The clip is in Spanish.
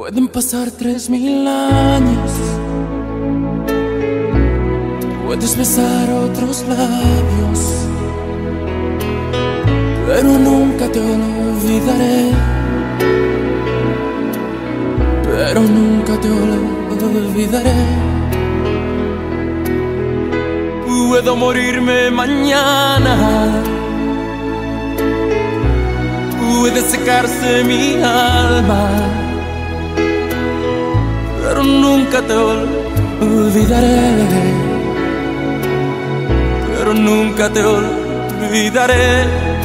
Pueden pasar tres mil años. Puedes besar otros labios. Pero nunca te olvidaré. Pero nunca te olvidaré. Puedo morirme mañana. Puede secarse mi alma. Nunca te olvidaré. Pero nunca te olvidaré.